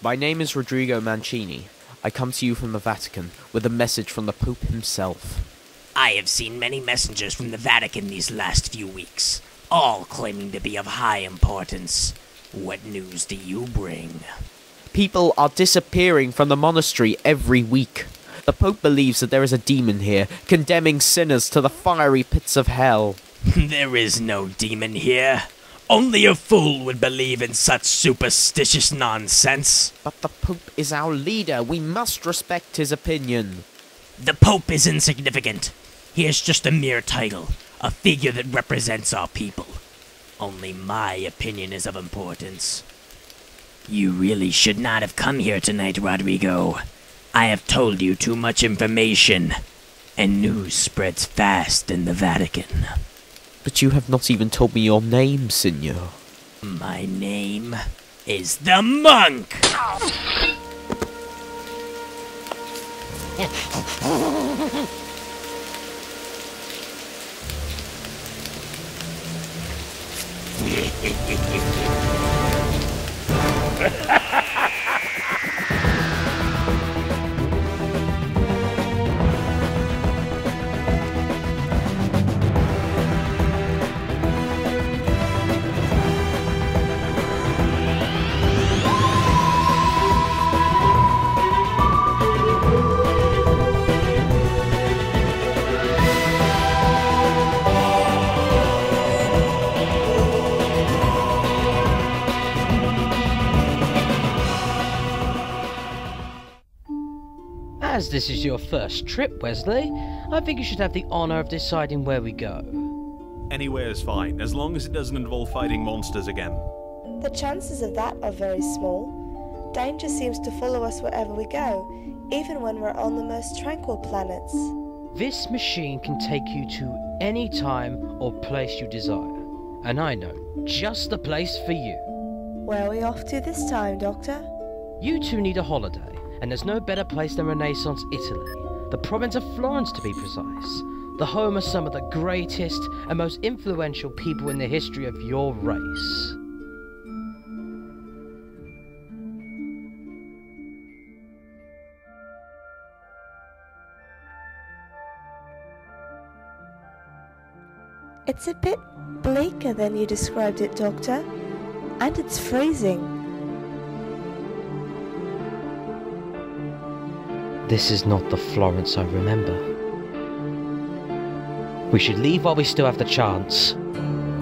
My name is Rodrigo Mancini. I come to you from the Vatican with a message from the Pope himself. I have seen many messengers from the Vatican these last few weeks, all claiming to be of high importance. What news do you bring? People are disappearing from the monastery every week. The Pope believes that there is a demon here, condemning sinners to the fiery pits of hell. there is no demon here. Only a fool would believe in such superstitious nonsense. But the Pope is our leader. We must respect his opinion. The Pope is insignificant. He is just a mere title, a figure that represents our people. Only my opinion is of importance. You really should not have come here tonight, Rodrigo. I have told you too much information, and news spreads fast in the Vatican. But you have not even told me your name, Signor. My name is the Monk! As this is your first trip, Wesley, I think you should have the honour of deciding where we go. Anywhere is fine, as long as it doesn't involve fighting monsters again. The chances of that are very small. Danger seems to follow us wherever we go, even when we're on the most tranquil planets. This machine can take you to any time or place you desire, and I know just the place for you. Where are we off to this time, Doctor? You two need a holiday, and there's no better place than Renaissance Italy, the province of Florence to be precise, the home of some of the greatest and most influential people in the history of your race. It's a bit bleaker than you described it, Doctor. And it's freezing. This is not the Florence I remember. We should leave while we still have the chance.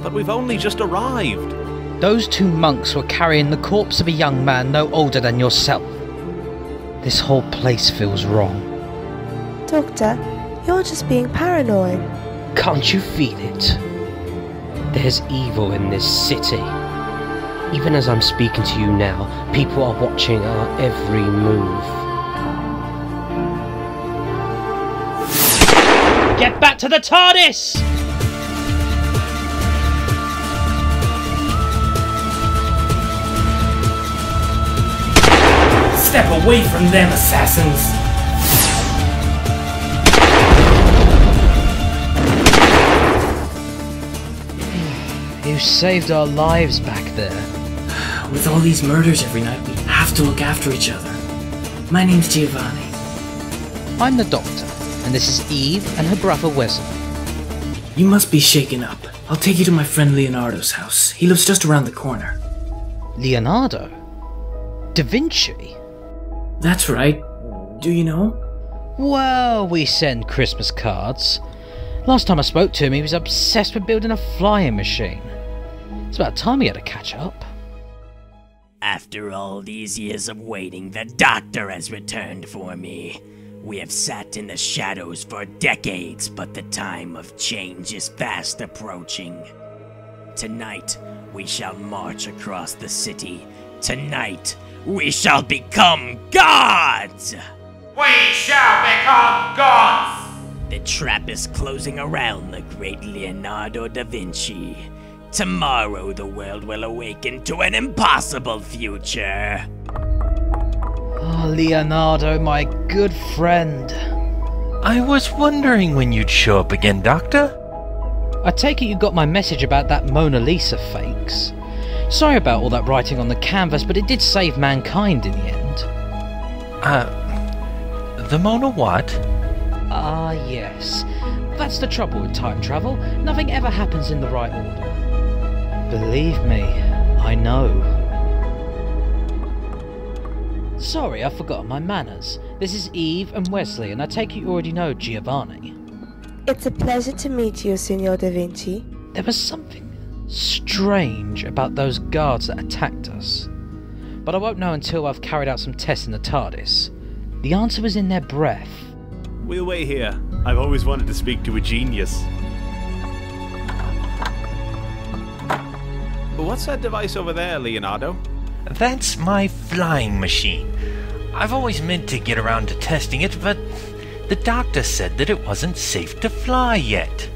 But we've only just arrived. Those two monks were carrying the corpse of a young man no older than yourself. This whole place feels wrong. Doctor, you're just being paranoid. Can't you feel it? There's evil in this city. Even as I'm speaking to you now, people are watching our every move. Get back to the TARDIS! Step away from them, assassins! You saved our lives back there. With all these murders every night, we have to look after each other. My name's Giovanni. I'm the doctor, and this is Eve and her brother Wesley. You must be shaken up. I'll take you to my friend Leonardo's house. He lives just around the corner. Leonardo? Da Vinci? That's right. Do you know? Well, we send Christmas cards. Last time I spoke to him, he was obsessed with building a flying machine. It's about time he had to catch up. After all these years of waiting, the doctor has returned for me. We have sat in the shadows for decades, but the time of change is fast approaching. Tonight, we shall march across the city. Tonight, we shall become gods! We shall become gods! The trap is closing around the great Leonardo da Vinci. Tomorrow, the world will awaken to an impossible future. Oh, Leonardo, my good friend. I was wondering when you'd show up again, Doctor. I take it you got my message about that Mona Lisa fakes. Sorry about all that writing on the canvas, but it did save mankind in the end. Uh, the Mona what? Ah, yes. That's the trouble with time travel. Nothing ever happens in the right order. Believe me, I know. Sorry, I've forgotten my manners. This is Eve and Wesley, and I take it you already know Giovanni. It's a pleasure to meet you, Signor Da Vinci. There was something strange about those guards that attacked us. But I won't know until I've carried out some tests in the TARDIS. The answer was in their breath. We'll wait here. I've always wanted to speak to a genius. What's that device over there, Leonardo? That's my flying machine. I've always meant to get around to testing it, but the doctor said that it wasn't safe to fly yet.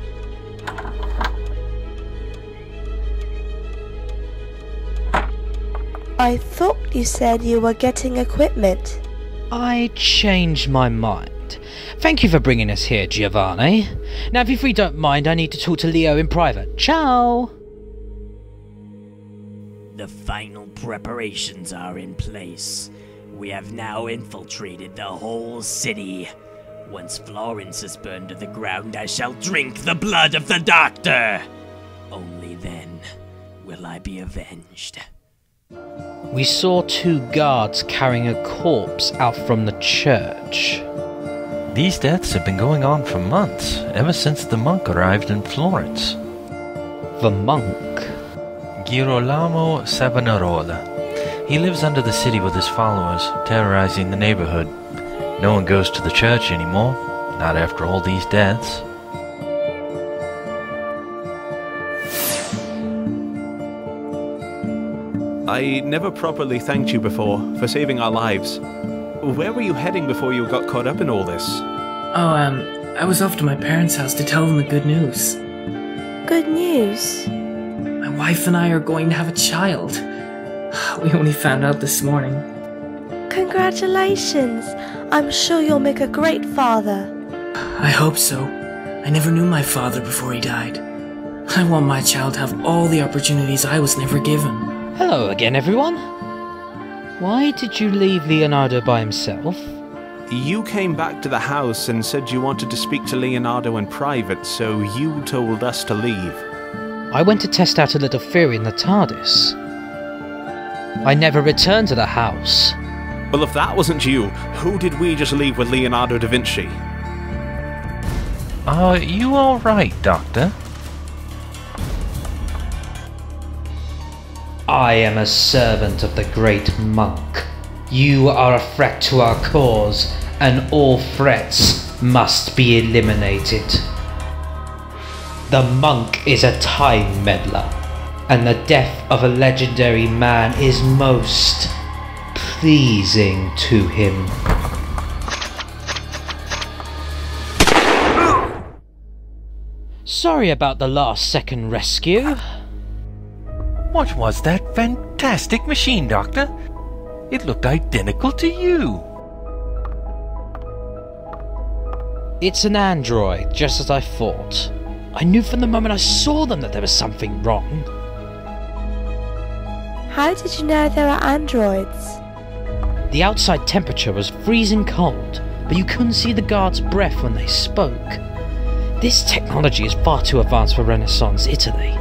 I thought you said you were getting equipment. I changed my mind. Thank you for bringing us here, Giovanni. Now, if you don't mind, I need to talk to Leo in private. Ciao! The final preparations are in place. We have now infiltrated the whole city. Once Florence is burned to the ground, I shall drink the blood of the doctor. Only then will I be avenged. We saw two guards carrying a corpse out from the church. These deaths have been going on for months, ever since the monk arrived in Florence. The monk? Girolamo Savonarola. He lives under the city with his followers, terrorizing the neighborhood. No one goes to the church anymore, not after all these deaths. I never properly thanked you before for saving our lives. Where were you heading before you got caught up in all this? Oh, um, I was off to my parents' house to tell them the good news. Good news. My wife and I are going to have a child. We only found out this morning. Congratulations! I'm sure you'll make a great father. I hope so. I never knew my father before he died. I want my child to have all the opportunities I was never given. Hello again, everyone. Why did you leave Leonardo by himself? You came back to the house and said you wanted to speak to Leonardo in private, so you told us to leave. I went to test out a little theory in the TARDIS. I never returned to the house. Well, if that wasn't you, who did we just leave with Leonardo da Vinci? Are you alright, Doctor? I am a servant of the great monk. You are a threat to our cause, and all threats must be eliminated. The monk is a time meddler, and the death of a legendary man is most pleasing to him. Sorry about the last second rescue. What was that fantastic machine, Doctor? It looked identical to you. It's an android, just as I thought. I knew from the moment I saw them that there was something wrong. How did you know they were androids? The outside temperature was freezing cold, but you couldn't see the guard's breath when they spoke. This technology is far too advanced for Renaissance Italy.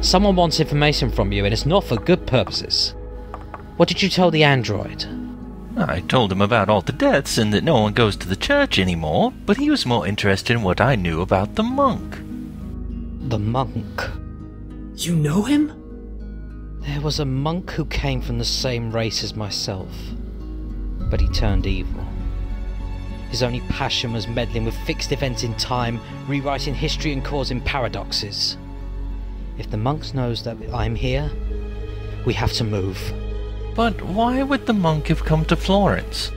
Someone wants information from you, and it's not for good purposes. What did you tell the android? I told him about all the deaths and that no one goes to the church anymore, but he was more interested in what I knew about the monk. The monk. You know him? There was a monk who came from the same race as myself, but he turned evil. His only passion was meddling with fixed events in time, rewriting history and causing paradoxes. If the monk knows that I'm here, we have to move. But why would the monk have come to Florence?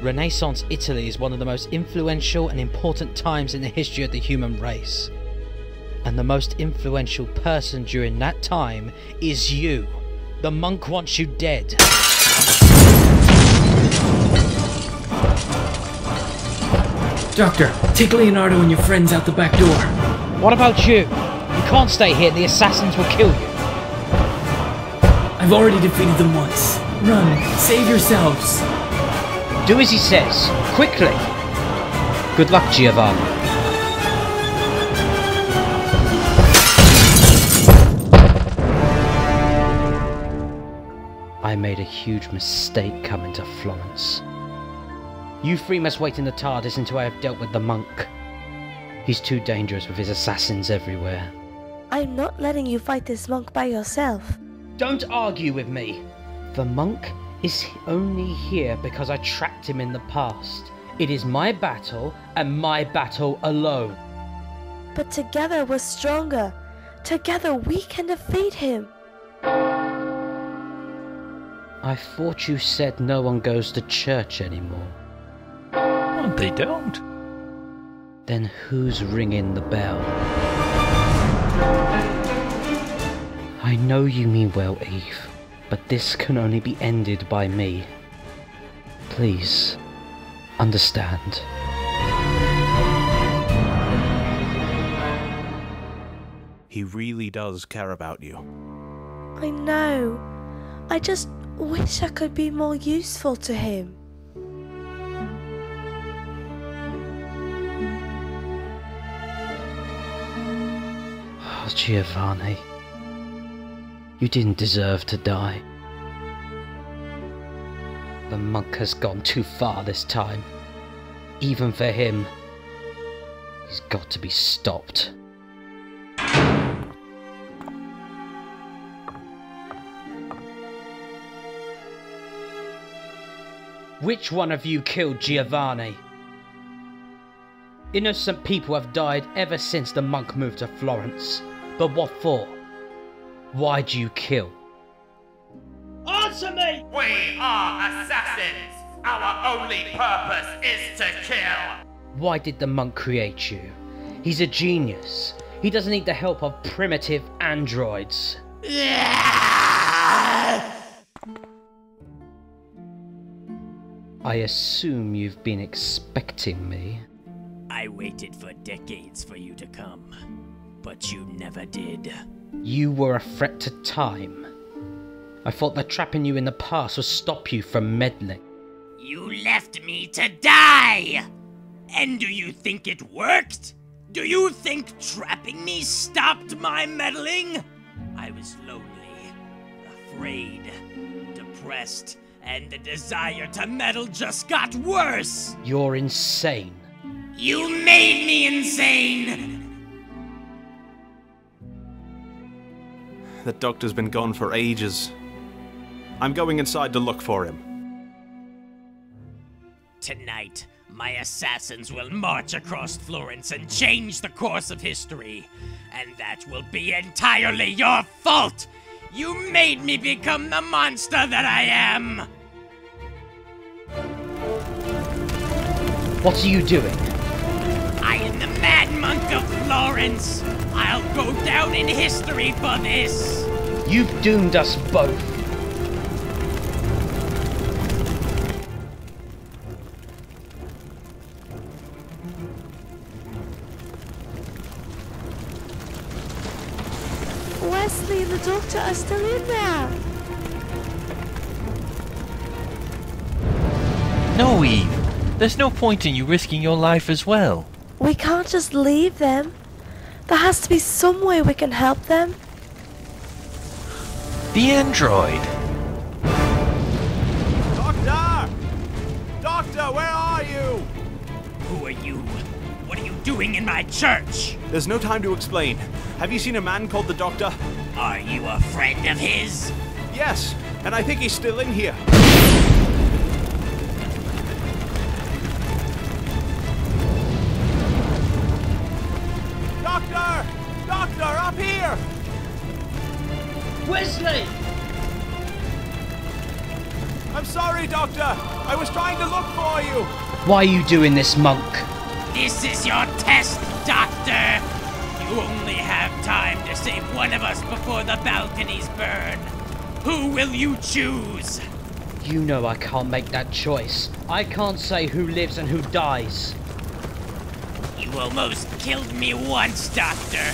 Renaissance Italy is one of the most influential and important times in the history of the human race. And the most influential person during that time is you. The monk wants you dead. Doctor, take Leonardo and your friends out the back door. What about you? You can't stay here, the assassins will kill you. I've already defeated them once. Run, save yourselves. Do as he says, quickly. Good luck, Giovanni. I made a huge mistake coming to Florence. You three must wait in the TARDIS until I have dealt with the monk. He's too dangerous with his assassins everywhere. I'm not letting you fight this monk by yourself. Don't argue with me! The monk is only here because I trapped him in the past. It is my battle, and my battle alone. But together we're stronger. Together we can defeat him. I thought you said no one goes to church anymore. They don't. Then who's ringing the bell? I know you mean well, Eve, but this can only be ended by me. Please, understand. He really does care about you. I know. I just wish I could be more useful to him. Oh, Giovanni. You didn't deserve to die. The monk has gone too far this time. Even for him. He's got to be stopped. Which one of you killed Giovanni? Innocent people have died ever since the monk moved to Florence. But what for? Why'd you kill? Answer me! We are assassins. Our only purpose is to kill. Why did the monk create you? He's a genius. He doesn't need the help of primitive androids. I assume you've been expecting me. I waited for decades for you to come, but you never did. You were a threat to time. I thought that trapping you in the past would stop you from meddling. You left me to die! And do you think it worked? Do you think trapping me stopped my meddling? I was lonely, afraid, depressed, and the desire to meddle just got worse! You're insane. You made me insane! The doctor's been gone for ages. I'm going inside to look for him. Tonight, my assassins will march across Florence and change the course of history. And that will be entirely your fault! You made me become the monster that I am! What are you doing? I am the Mad Monk of Florence! I'll go down in history for this! You've doomed us both. Wesley and the doctor are still in there. No, Eve. There's no point in you risking your life as well. We can't just leave them. There has to be some way we can help them. The android. Doctor! Doctor, where are you? Who are you? What are you doing in my church? There's no time to explain. Have you seen a man called the Doctor? Are you a friend of his? Yes, and I think he's still in here. Up here! Wesley! I'm sorry, Doctor. I was trying to look for you. Why are you doing this, monk? This is your test, Doctor! You only have time to save one of us before the balconies burn. Who will you choose? You know I can't make that choice. I can't say who lives and who dies. You almost killed me once, Doctor.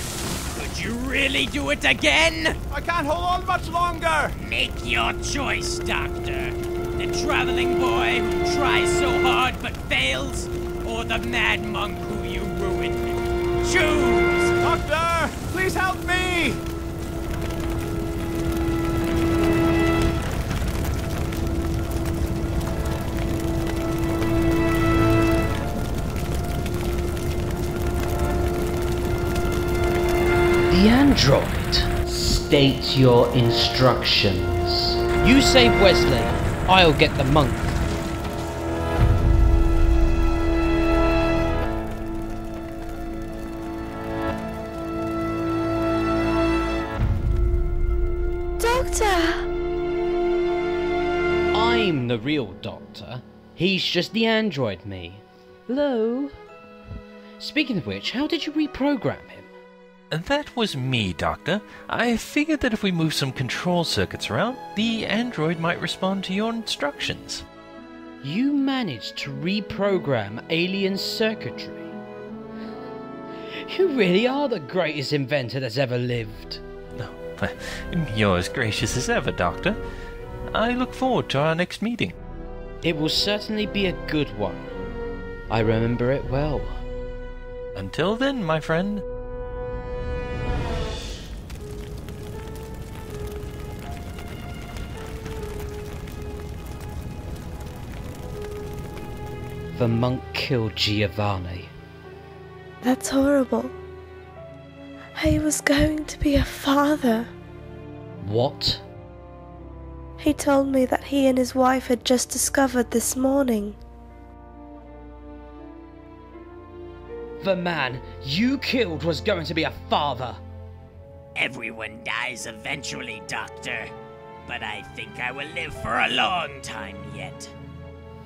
Would you really do it again? I can't hold on much longer! Make your choice, Doctor. The traveling boy who tries so hard but fails, or the mad monk who you ruined. Choose! Doctor, please help me! Android. State your instructions. You save Wesley. I'll get the monk. Doctor! I'm the real doctor. He's just the android me. Hello? Speaking of which, how did you reprogram him? And that was me, Doctor. I figured that if we move some control circuits around, the android might respond to your instructions. You managed to reprogram alien circuitry. You really are the greatest inventor that's ever lived. Oh, no, you're as gracious as ever, Doctor. I look forward to our next meeting. It will certainly be a good one. I remember it well. Until then, my friend. The monk killed Giovanni. That's horrible. He was going to be a father. What? He told me that he and his wife had just discovered this morning. The man you killed was going to be a father. Everyone dies eventually, Doctor. But I think I will live for a long time yet.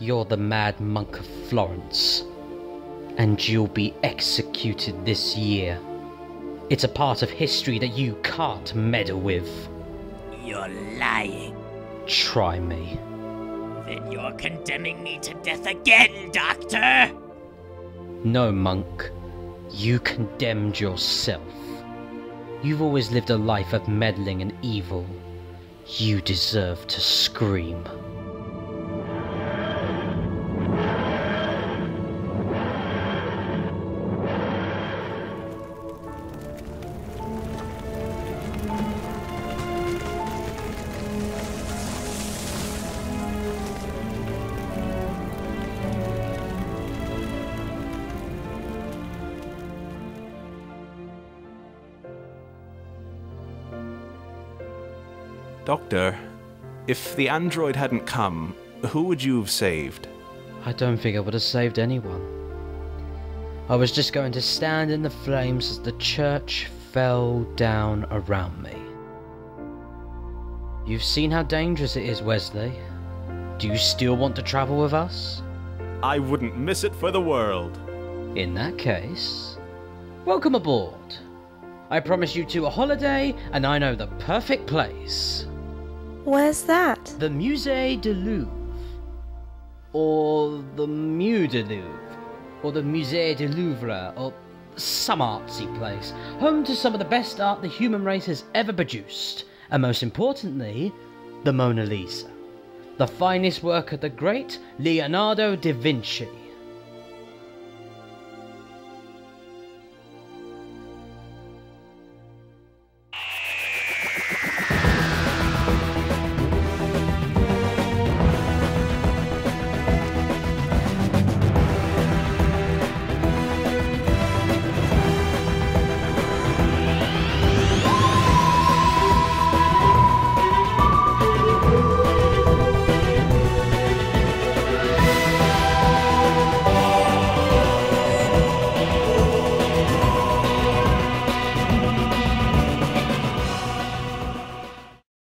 You're the mad monk of Florence. And you'll be executed this year. It's a part of history that you can't meddle with. You're lying. Try me. Then you're condemning me to death again, Doctor! No, monk. You condemned yourself. You've always lived a life of meddling and evil. You deserve to scream. Doctor, if the android hadn't come, who would you have saved? I don't think I would have saved anyone. I was just going to stand in the flames as the church fell down around me. You've seen how dangerous it is, Wesley. Do you still want to travel with us? I wouldn't miss it for the world. In that case, welcome aboard. I promise you two a holiday, and I know the perfect place. Where's that? The Musée du Louvre. Or the Mu de Louvre. Or the Musée du Louvre. Or some artsy place. Home to some of the best art the human race has ever produced. And most importantly, the Mona Lisa. The finest work of the great Leonardo da Vinci.